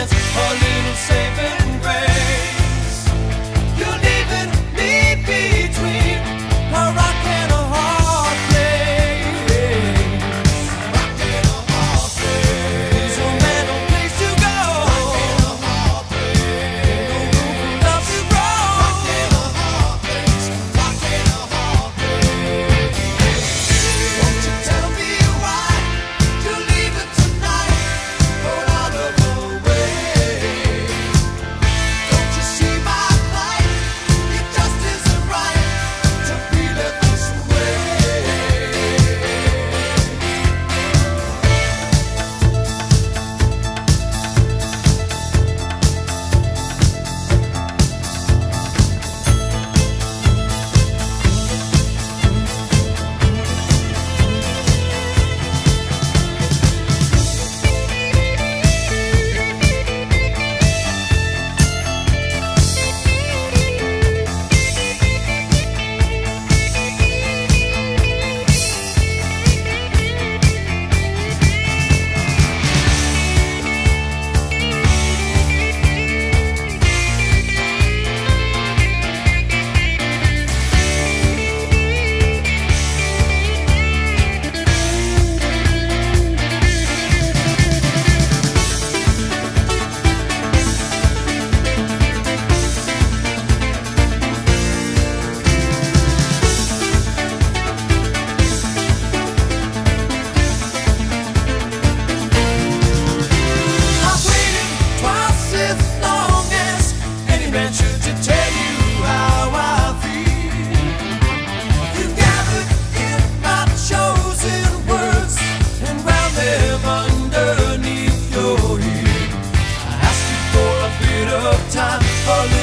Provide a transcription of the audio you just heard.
chance, a little safe. Holy.